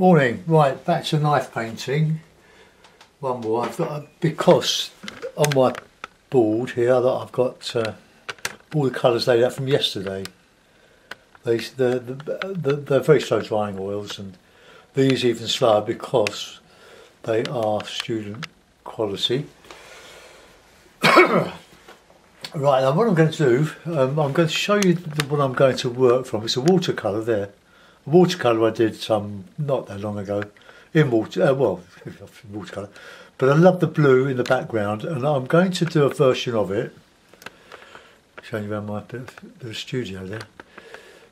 Morning, right, back to knife painting. One more, I've got, because on my board here that I've got uh, all the colours laid out from yesterday. These, the, the, the, they're very slow drying oils and these even slower because they are student quality. right, now what I'm going to do, um, I'm going to show you the, what I'm going to work from. It's a watercolour there watercolour I did some not that long ago. In water, uh, well, watercolour, but I love the blue in the background and I'm going to do a version of it, showing you around my bit of, studio there,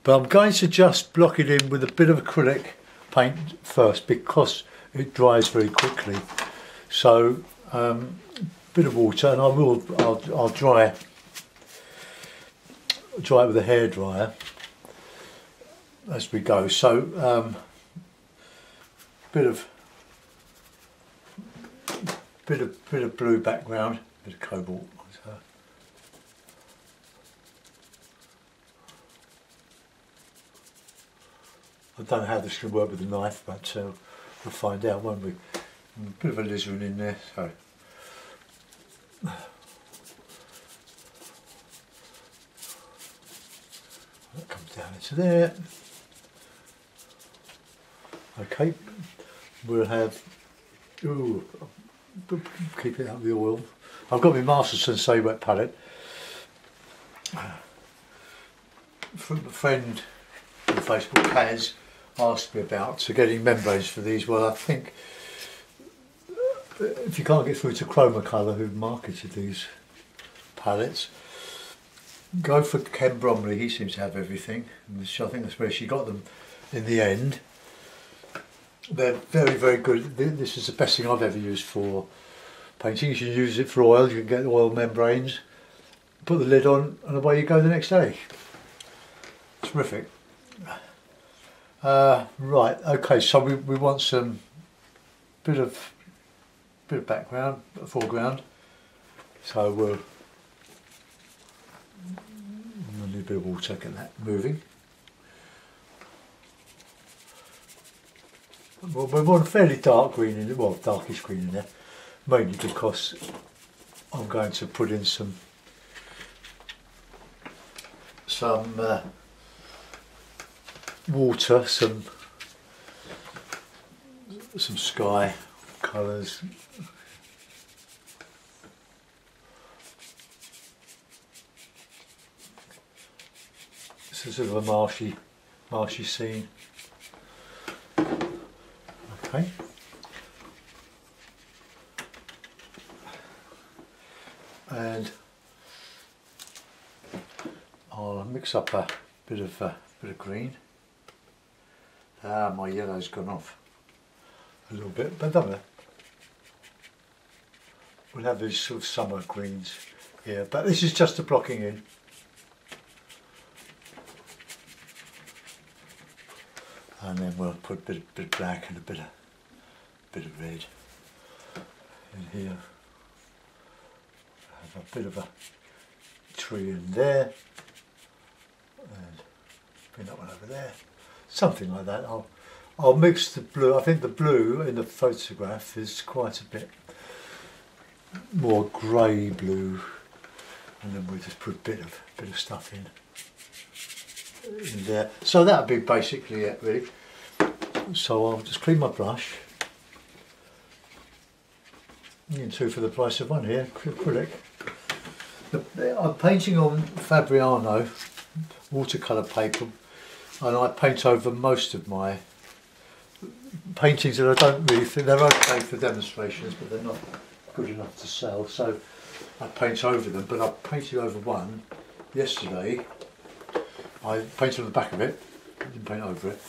but I'm going to just block it in with a bit of acrylic paint first because it dries very quickly. So, um, bit of water and I will, I'll, I'll dry, dry it with a hairdryer as we go. So, um, bit of bit of bit of blue background, bit of cobalt. I don't know how this can work with a knife, but uh, we'll find out, won't we? A bit of a alizarin in there, so. That comes down into there. Okay, we'll have, ooh, keep it out of the oil. I've got my Master Sensei wet palette from a friend on Facebook has asked me about to getting membranes for these. Well, I think if you can't get through to Chromacolour who marketed these palettes, go for Ken Bromley, he seems to have everything. I think that's where she got them in the end. They're very, very good. This is the best thing I've ever used for painting. You can use it for oil. You can get oil membranes, put the lid on, and away you go the next day. Terrific. Uh, right. Okay. So we, we want some bit of bit of background, foreground. So we'll, we'll need a bit of water, get that moving. Well, we want a fairly dark green in it, well, darkish green in there, mainly because I'm going to put in some some uh, water, some some sky colours. This is sort of a marshy, marshy scene. Okay. And I'll mix up a bit of a bit of green. Ah, my yellow's gone off a little bit, but don't We'll have these sort of summer greens here, but this is just a blocking in. And then we'll put a bit, bit of black and a bit of bit of red in here. Have a bit of a tree in there and bring that one over there. Something like that. I'll I'll mix the blue. I think the blue in the photograph is quite a bit more grey blue and then we just put a bit of bit of stuff in So that would be basically it really. So I'll just clean my brush. And two for the price of one here, acrylic. I'm painting on Fabriano watercolour paper and I paint over most of my paintings that I don't really think they're okay for demonstrations but they're not good enough to sell so I paint over them but I painted over one yesterday I painted on the back of it, didn't paint over it.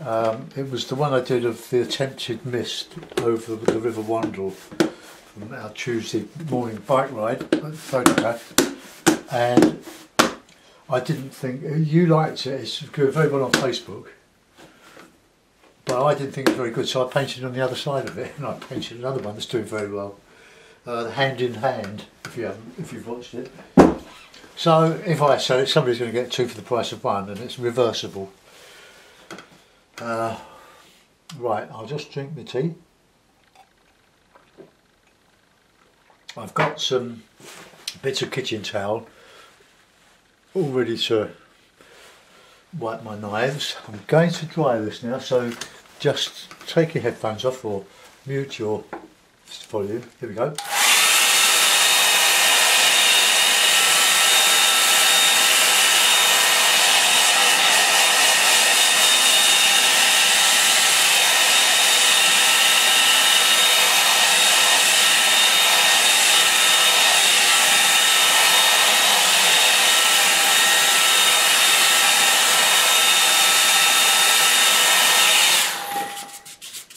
Um, it was the one I did of the attempted mist over the River Wandle from our Tuesday morning bike ride photograph. And I didn't think, you liked it, it's very well on Facebook. But I didn't think it was very good, so I painted on the other side of it, and I painted another one that's doing very well. Uh, hand in hand, if you haven't, if you've watched it. So if I sell it, somebody's going to get two for the price of one, and it's reversible. Uh, Right, I'll just drink the tea. I've got some bits of kitchen towel all ready to wipe my knives. I'm going to dry this now, so just take your headphones off or mute your volume. Here we go.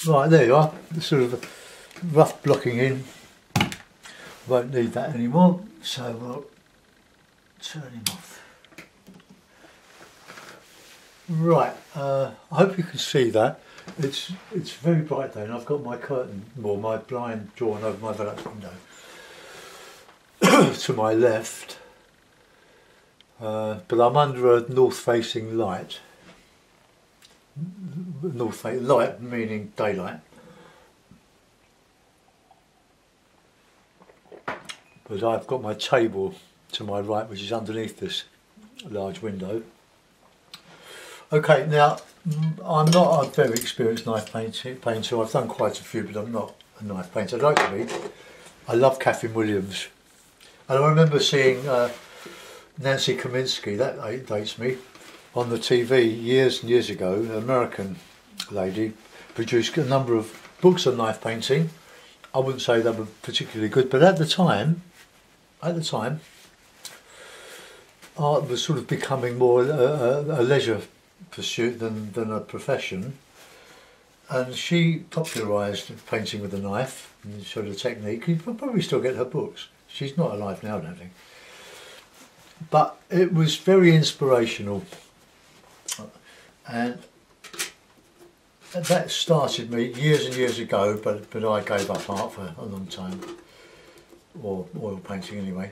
Right, there you are. Sort of rough blocking in. Won't need that anymore, so we'll turn him off. Right, uh, I hope you can see that. It's it's very bright though, and I've got my curtain, or my blind drawn over my Velux window to my left. Uh, but I'm under a north-facing light north face light meaning daylight. Because I've got my table to my right which is underneath this large window. Okay, now mm, I'm not a very experienced knife painter. I've done quite a few, but I'm not a knife painter. I'd like to be. I love Kyffin Williams. And I remember seeing uh, Nancy Kominsky, that dates me, on the TV years and years ago, an American lady produced a number of books on knife painting. I wouldn't say they were particularly good, but at the time, at the time, art was sort of becoming more a, a, a leisure pursuit than, than a profession. And she popularised painting with a knife and showed a technique. You probably still get her books. She's not alive now, I don't think. But it was very inspirational and that started me years and years ago, but but I gave up art for a long time, or oil painting anyway.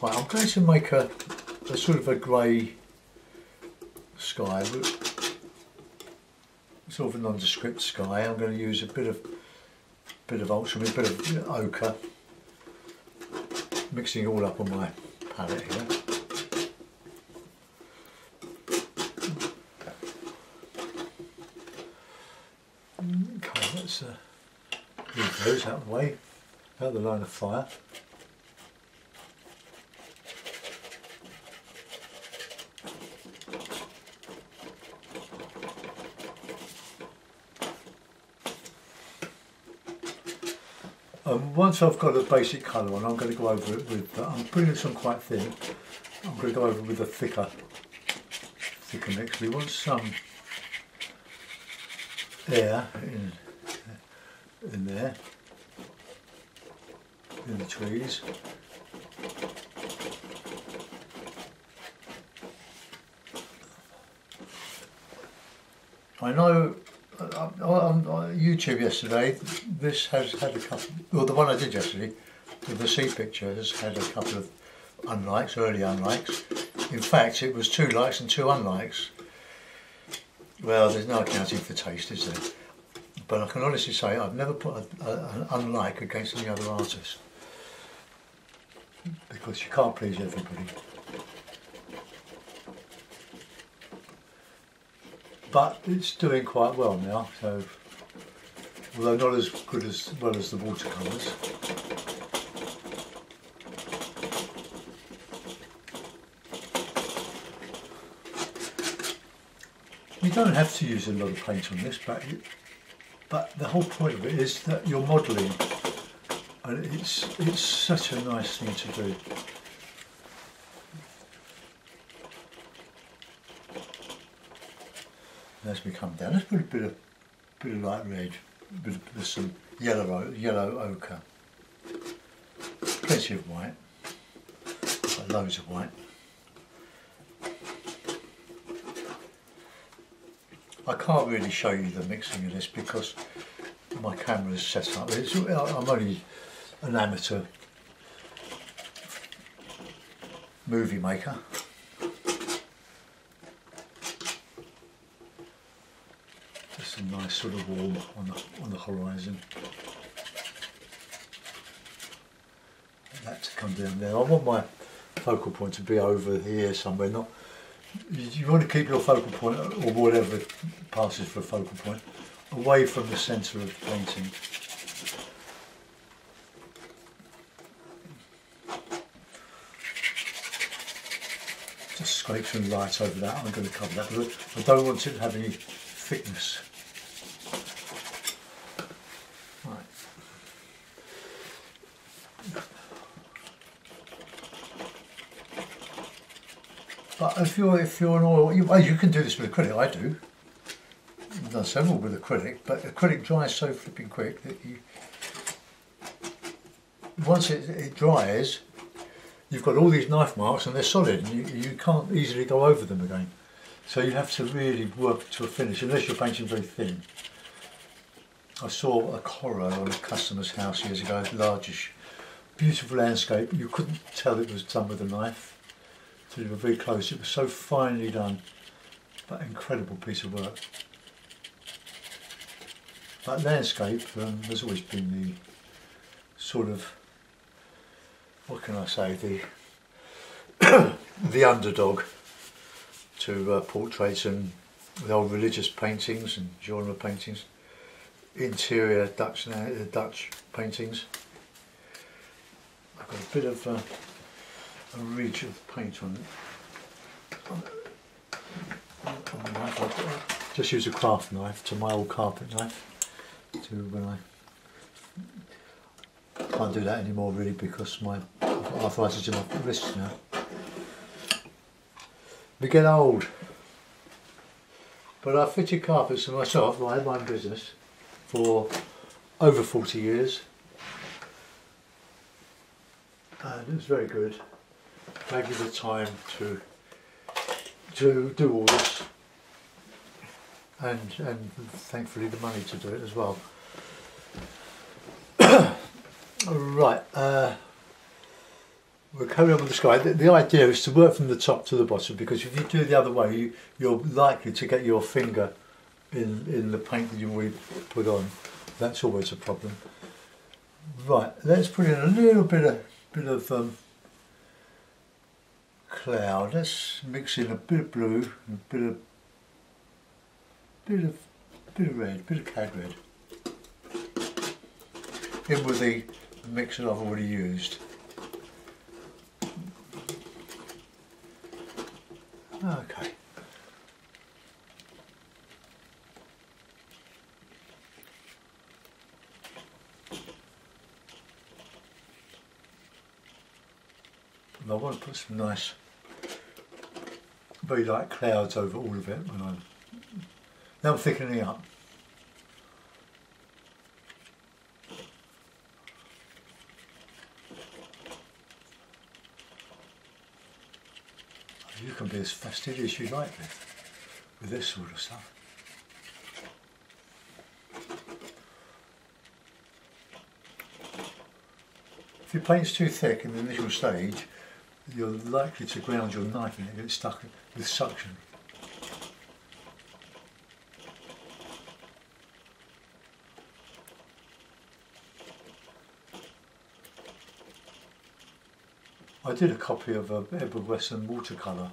Right, I'm going to make a, a sort of a grey sky, sort of a nondescript sky. I'm going to use a bit of bit of a bit of ochre, mixing it all up on my palette here. Let's uh, move those out of the way, out of the line of fire. Um, once I've got a basic colour on, I'm going to go over it with, uh, I'm putting this on quite thin, I'm going to go over with a thicker, thicker mix. We want some air in in there, in the trees. I know uh, on, YouTube yesterday, this has had a couple, well the one I did yesterday, with the sea picture has had a couple of unlikes, early unlikes. In fact, it was two likes and two unlikes. Well, there's no accounting for taste, is there? but I can honestly say I've never put a, a, an unlike against any other artist because you can't please everybody. But it's doing quite well now, so although not as good as well as the watercolours. Don't have to use a lot of paint on this, but but the whole point of it is that you're modelling, and it's it's such a nice thing to do. as we come down, let's put a bit of bit of light red, bit of, some yellow yellow ochre, plenty of white, loads of white. I can't really show you the mixing of this because my camera is set up. It's, uh, I'm only an amateur movie maker. Just some nice sort of warm on the, on the horizon. That to come down there. I want my focal point to be over here somewhere, not you, want to keep your focal point or whatever passes for a focal point away from the centre of the painting. Just scrape some light over that. I'm going to cover that, I don't want it to have any thickness. If you're if you're an oil, you, well, you can do this with acrylic. I do. I've done several with acrylic, but acrylic dries so flipping quick that you once it, it dries, you've got all these knife marks and they're solid, and you, you can't easily go over them again. So you have to really work to a finish, unless you're painting very thin. I saw a Corot on a customer's house years ago, largish, beautiful landscape. You couldn't tell it was done with a knife. You were very close. It was so finely done, but incredible piece of work. But landscape um, has always been the sort of, what can I say, the the underdog to uh, portraits and the old religious paintings and genre paintings, interior Dutch uh, Dutch paintings. I've got a bit of uh, a ridge of paint on it. On, on the knife. I just use a craft knife to my old carpet knife to when I can't do that anymore really because my arthritis in my wrists now. We get old. But I fitted carpets for myself, I had my own business for over 40 years. And it was very good. Me the time to to do all this and and thankfully the money to do it as well. right, uh, we're coming up with the sky. The, the, idea is to work from the top to the bottom because if you do the other way, you, you're likely to get your finger in in the paint that you already put on. That's always a problem. Right, let's put in a little bit of bit of um, cloud. Let's mix in a bit of blue, a bit of bit of bit of red, bit of cad red. In with the mix that I've already used. Okay. And I want to put some nice, very light clouds over all of it when I'm now thickening up. You can be as fastidious as you like with, with this sort of stuff. If your paint's too thick in the initial stage, you're likely to ground your knife in it and get stuck with suction. I did a copy of a Edward Wesson watercolour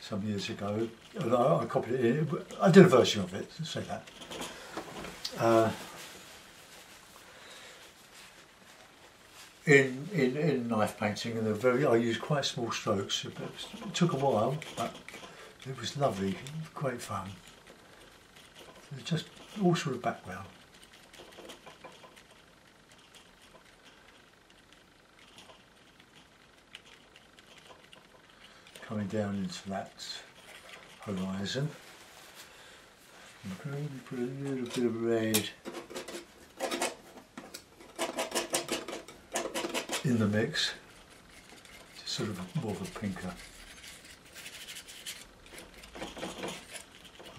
some years ago, and I, copied it. I did a version of it. Say that. Uh, in, in in knife painting, and they're very I used quite small strokes. It, took a while, but it was lovely, great fun. It was just all sort of background. coming down into that horizon. To put a little bit of red in the mix, just sort of more of a pinker.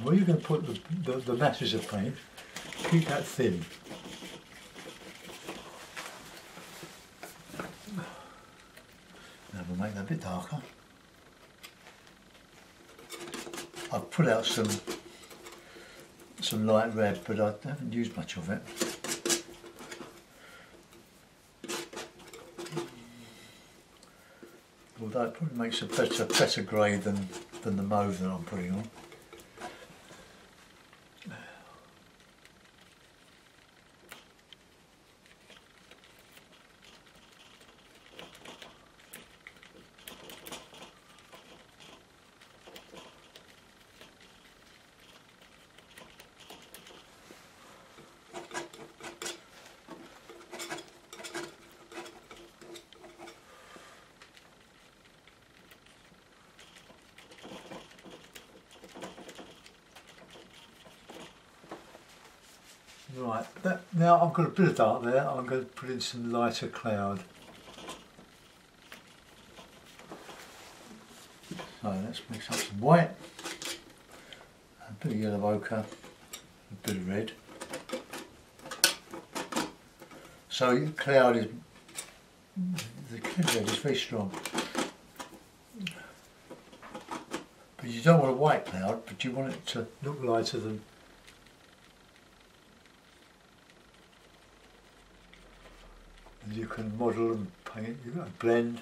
where you're going to put the, the, the masses of paint, keep that thin. Now we'll make that a bit darker. I've put out some some light red, but I haven't used much of it. It probably makes a better, better grey than, than the mauve that I'm putting on. Right, that, now I've got a bit of dark there, I'm going to put in some lighter cloud. So let's mix up some white, a bit of yellow ochre, a bit of red. So your cloud is, the cloud is very strong. But you don't want a white cloud, but you want it to look lighter than And you can model and paint, you a blend.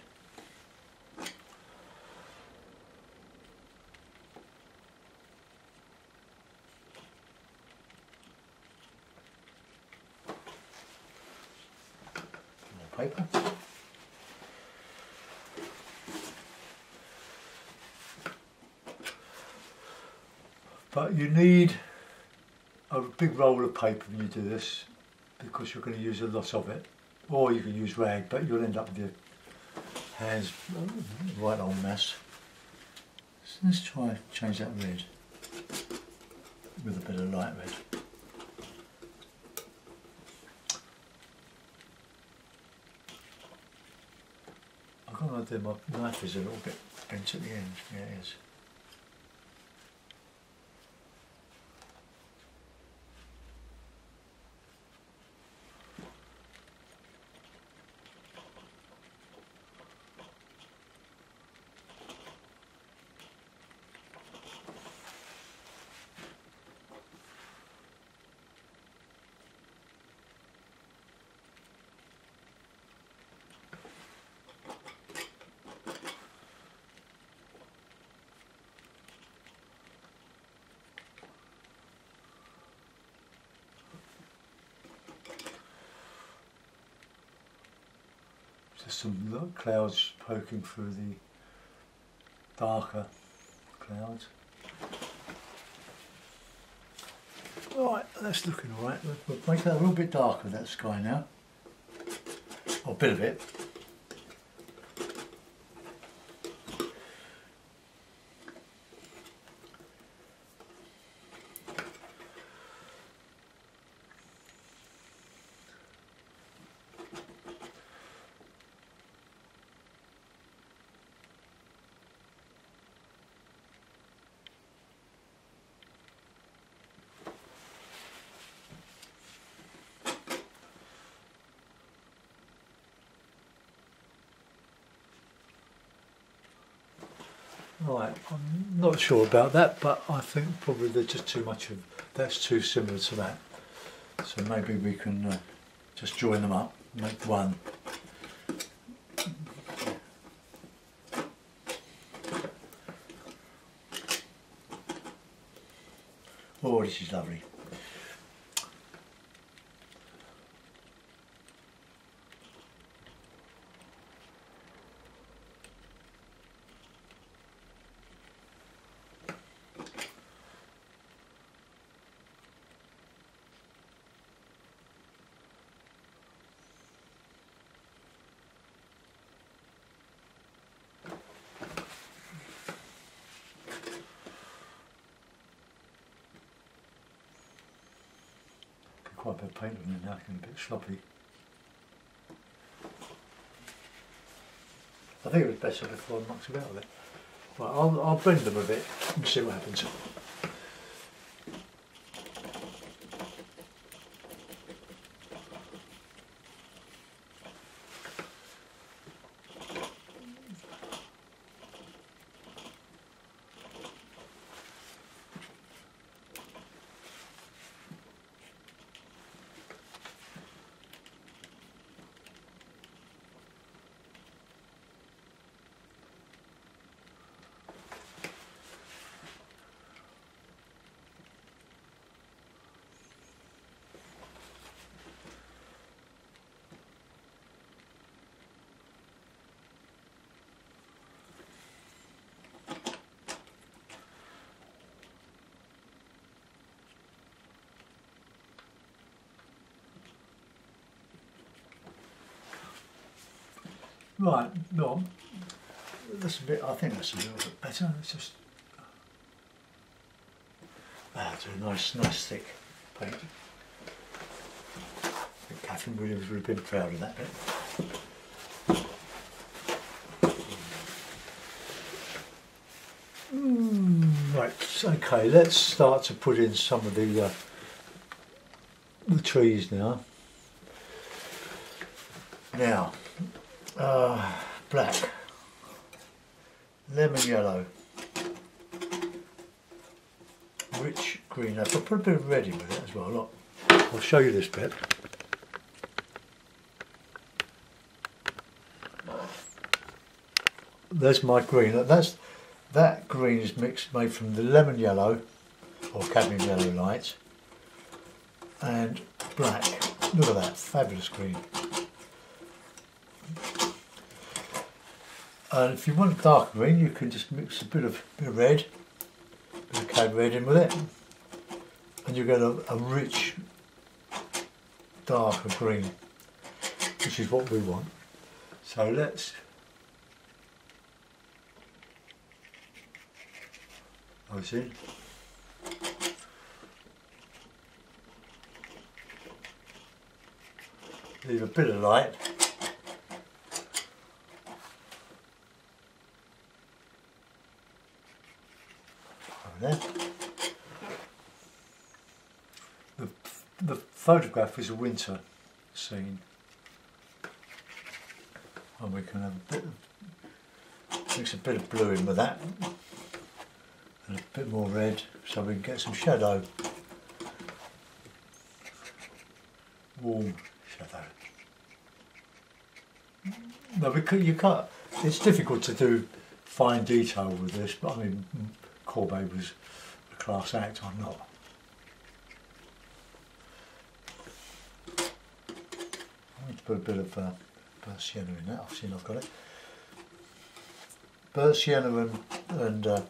Paper. But you need a big roll of paper when you do this because you're going to use a lot of it or you can use rag, but you'll end up with your hands oh, right on mess. So let's try change that red with a bit of light red. I've got an idea my knife is a little bit bent at the end. Yeah, it is. Just some clouds poking through the darker clouds. Right, that's looking alright. We'll make that a little bit darker, that sky now. Or a bit of it. Right, I'm sure about that, but I think probably there's just too much of that's too similar to that. So maybe we can uh, just join them up, make one. Oh, this is lovely. Paint it now, getting a bit sloppy. I think it was better before I mucked about with it. Right, I'll, I'll blend them a bit and see what happens. Right, no, that's a bit, I think that's a little bit better. It's just, ah, it's a nice, nice thick paint. I think Kyffin Williams would have been proud of that bit. Mm, right, okay, let's start to put in some of the uh, the trees now. Now, uh, black, lemon yellow, rich green. I put, put a bit of red in with it as well. Look, I'll show you this bit. There's my green. That's that green is mixed made from the lemon yellow or cadmium yellow light and black. Look at that, fabulous green. And if you want dark green, you can just mix a bit of, bit of red, bit of red in with it, and you get a, a rich, darker green, which is what we want. So let's I see. Leave a bit of light. There. The, the photograph is a winter scene. And we can have a bit of, mix a bit of blue in with that and a bit more red so we can get some shadow. Warm shadow. No, because you can't, it's difficult to do fine detail with this, but I mean, Courbet was a class act, I'm not. I need to put a bit of uh, sienna in that, I've seen I've got it. Burnt sienna and, and uh,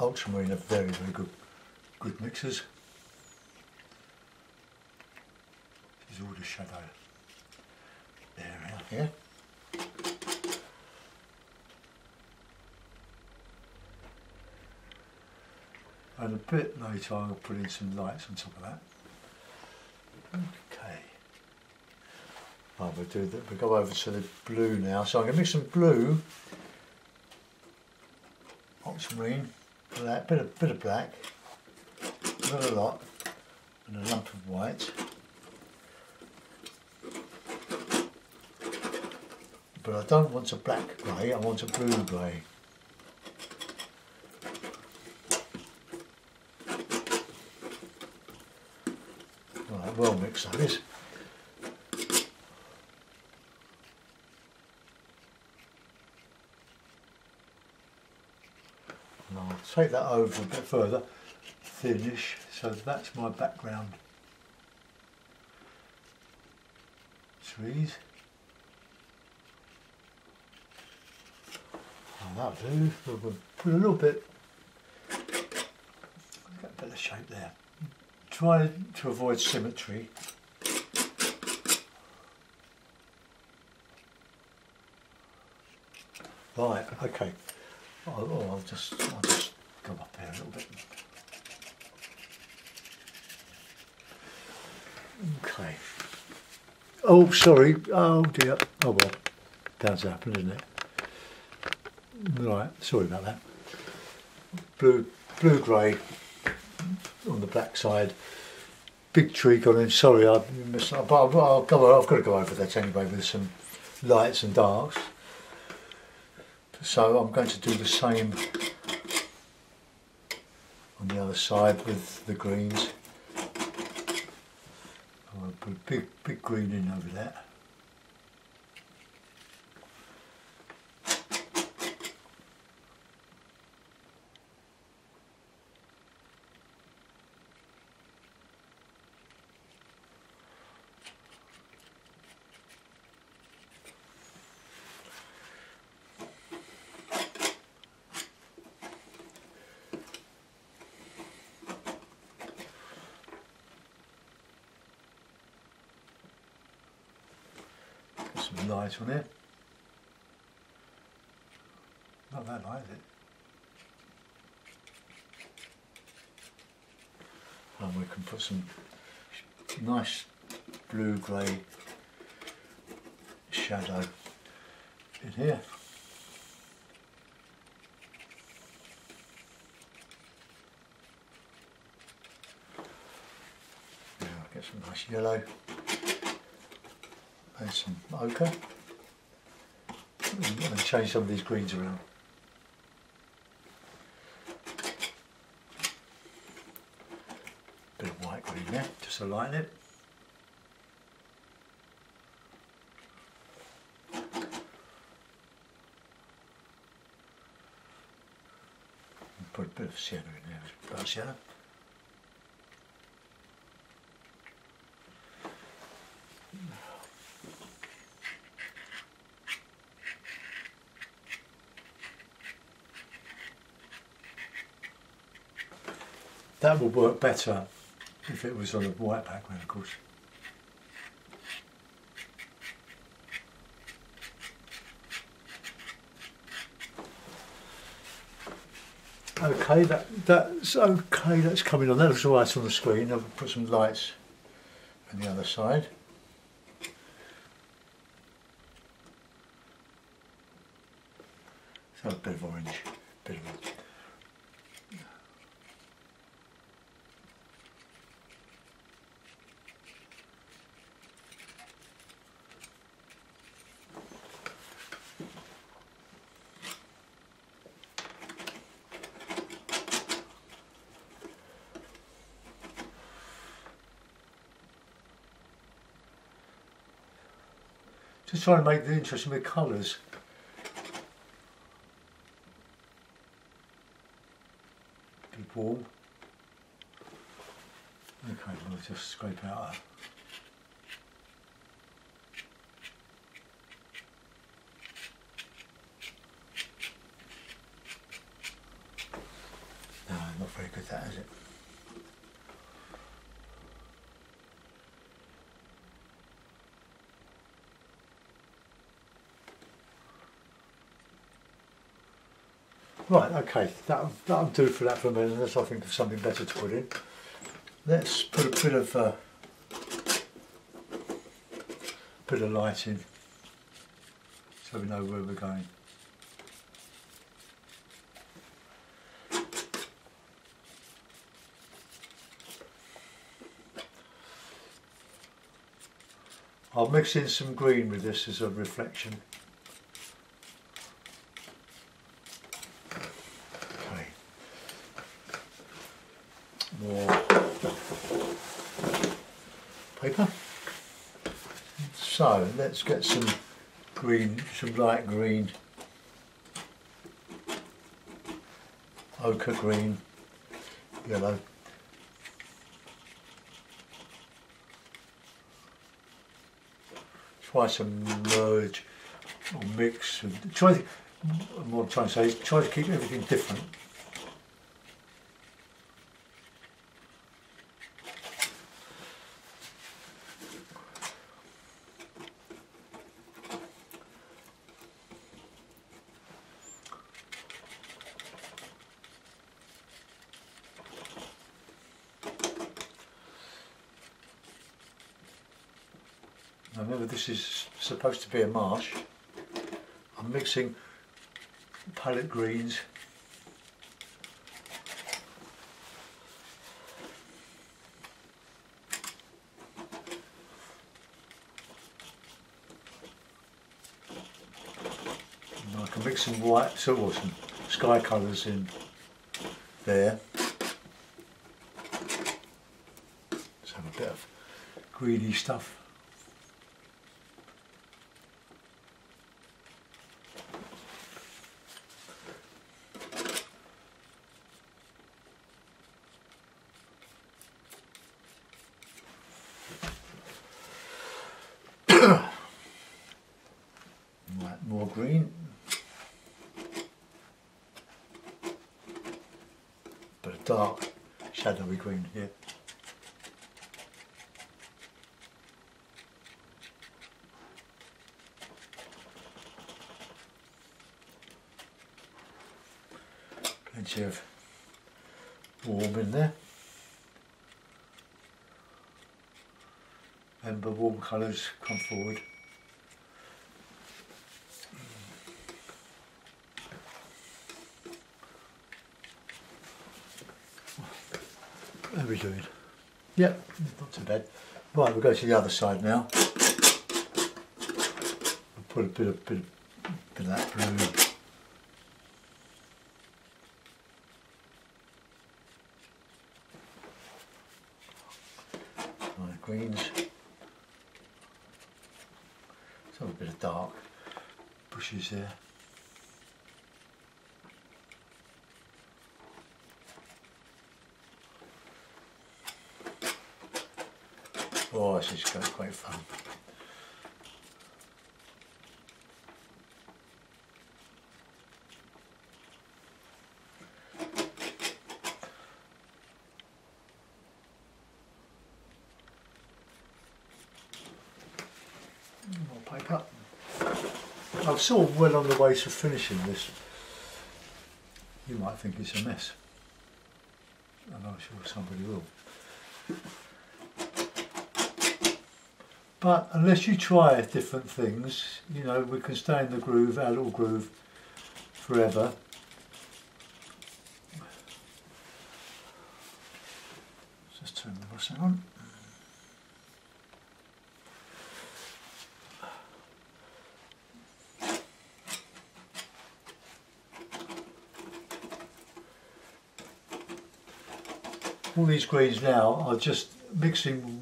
ultramarine are very, very good, good mixers. This is all the shadow area here. And a bit later I'll put in some lights on top of that. Okay. Oh, we'll do that. We'll go over to the blue now. So I'm going to mix some blue, ultramarine, black, bit of bit of black, not a lot, and a lump of white. But I don't want a black grey, I want a blue grey. Right, well mixed that is. And I'll take that over a bit further, finish, so that's my background. Trees. Oh, that'll do. We'll put a little bit, get a bit of shape there. Try to avoid symmetry. Right, okay. Oh, oh, I'll just, I'll just go up there a little bit. Okay. Oh, sorry. Oh dear. Oh well, that's happened, isn't it? Right. Sorry about that. Blue, blue grey on the black side. Big tree gone in. Sorry, I missed. But I'll, go. I've got to go over that anyway with some lights and darks. So I'm going to do the same on the other side with the greens. I'll put a big, big green in over there. Put some light on it. Not that light, is it? And we can put some nice blue grey shadow in here. Get some nice yellow some ochre and change some of these greens around. Bit of white green there, just to lighten it. Put a bit of sienna in there, burnt sienna. That would work better if it was on a white background, of course. Okay, that that's okay. That's coming on. That looks all right on the screen. I'll put some lights on the other side. So a bit of orange, bit of orange. Trying to make the interesting with colours. Keep warm. Okay, we'll just scrape out that. No, not very good that, is it? Right, okay, that'll, that'll do for that for a minute. Let's I think of something better to put in. Let's put a bit of uh, bit of light in so we know where we're going. I'll mix in some green with this as a reflection. Okay. More paper. So let's get some green, some light green, ochre green, yellow. Try some merge or mix. Try. What I'm trying to say is try to keep everything different. Now remember this is supposed to be a marsh. I'm mixing palette greens. And I can mix some white, so or some sky colours in there. Let's have a bit of greeny stuff. Right, more green. But a dark, shadowy green here. Plenty of warm in there. Remember warm colours come forward. How are we doing? Yep, not too bad. Right, we'll go to the other side now. We'll put a bit of, bit of, bit of that blue. Right, greens. So a bit of dark bushes there. Oh, this is quite fun. More paper. I'm sort of well on the way to finishing this. You might think it's a mess. And I'm sure somebody will. But unless you try different things, you know, we can stay in the groove, our little groove, forever. Just turn the bus on. All these greens now are just mixing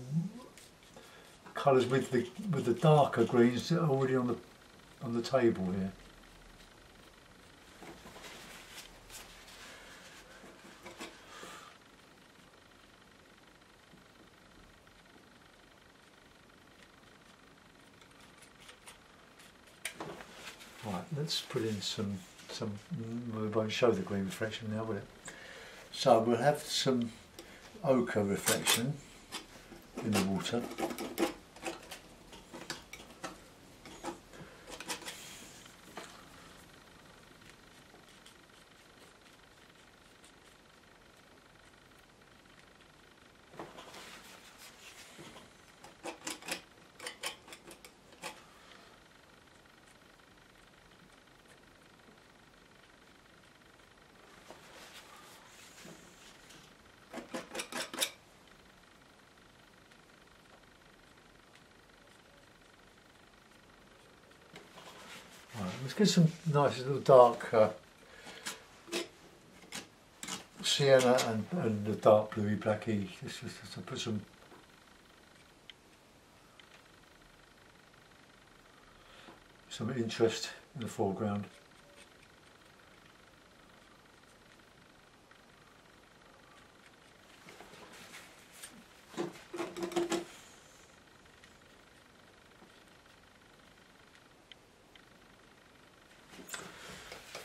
colours with the with the darker greens that are already on the on the table here. Right, let's put in some some. Mm, we won't show the green reflection now, will it? So we'll have some ochre reflection in the water. Let's get some nice little dark uh, sienna and, and the dark bluey blacky. Just, just to put some some interest in the foreground.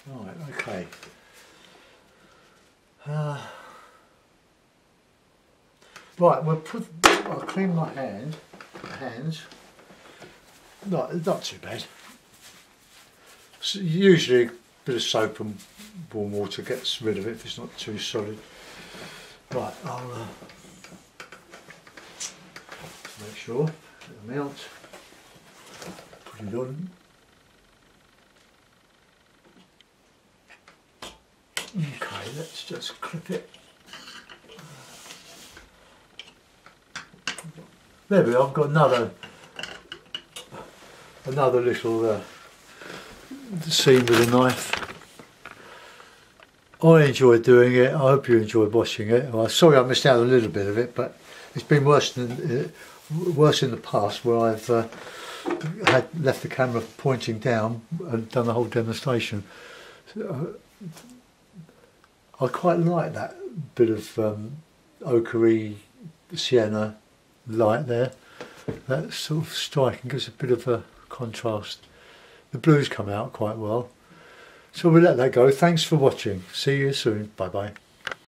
Right, okay. Uh, right, we'll put. I'll clean my hand, hands. Not, not too bad. S usually, a bit of soap and warm water gets rid of it if it's not too solid. Right, I'll uh, make sure the amount. Put it on. Okay, let's just clip it. There we I've got another another little uh, scene with a knife. I enjoyed doing it, I hope you enjoyed watching it. Well, sorry I missed out a little bit of it, but it's been worse than uh, worse in the past where I've uh, had left the camera pointing down and done the whole demonstration. So, I quite like that bit of um, ochre sienna light there. That's sort of striking, gives a bit of a contrast. The blues come out quite well. So we'll let that go. Thanks for watching. See you soon. Bye bye.